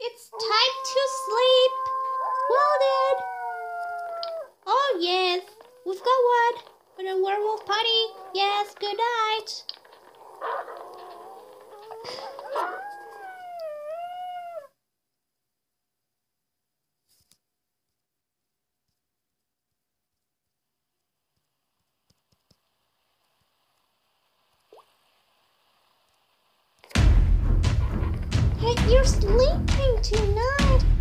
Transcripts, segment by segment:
It's time to sleep. Well then. Oh yes, we've got one. But a werewolf party. Yes, good night. You're sleeping tonight.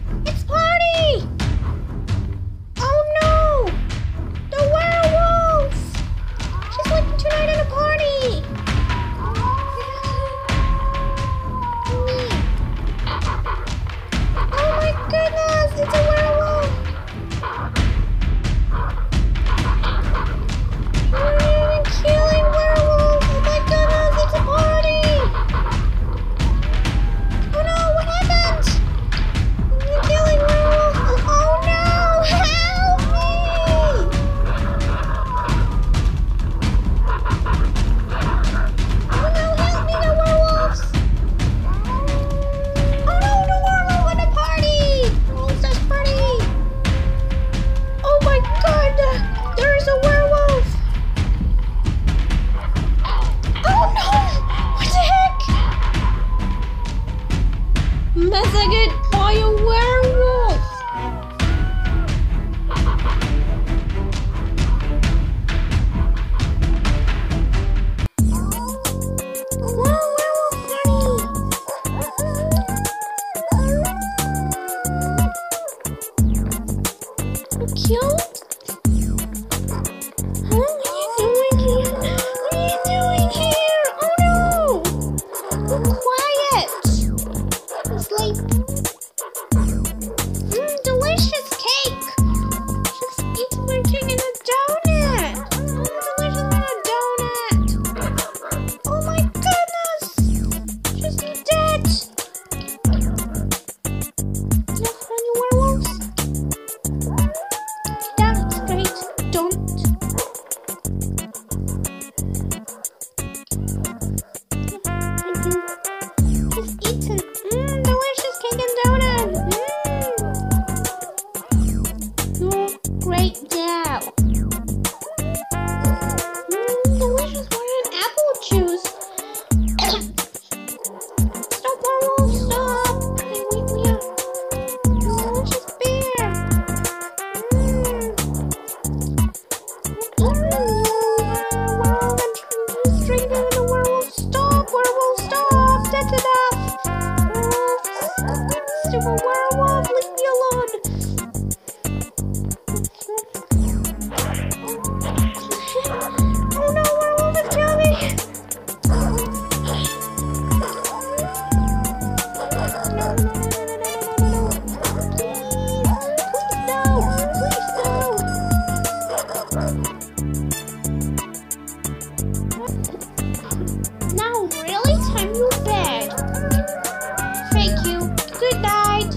Thank you. Good night.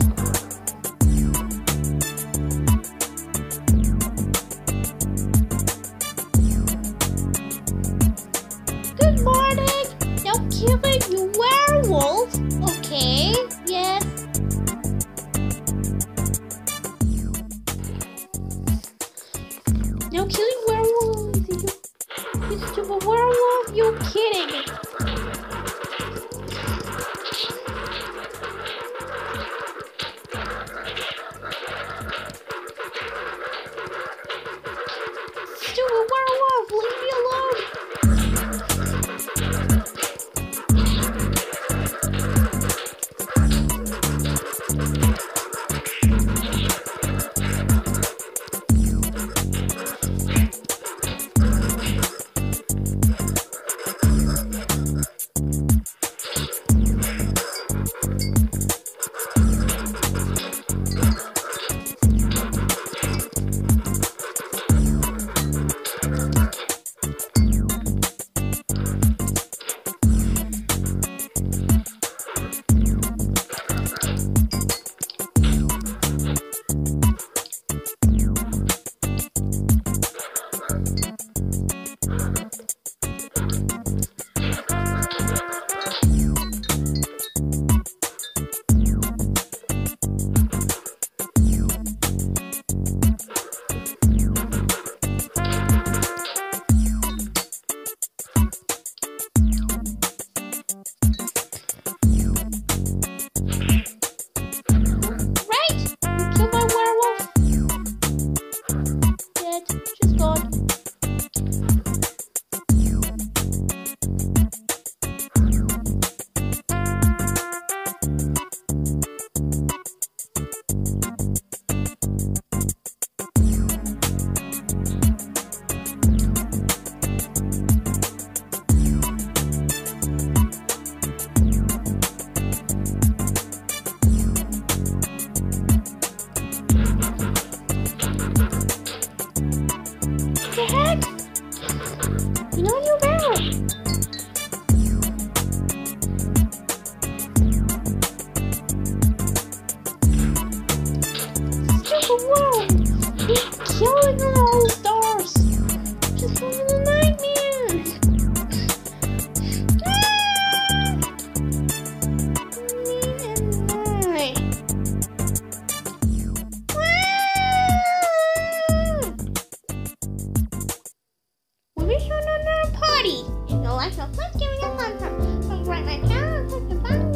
Good morning. No killing you werewolf. Okay, yes. No killing werewolf. You, stupid werewolf. You kidding? do a werewolf. God. party. You know, I feel like giving a fun from, from right my parents, the back.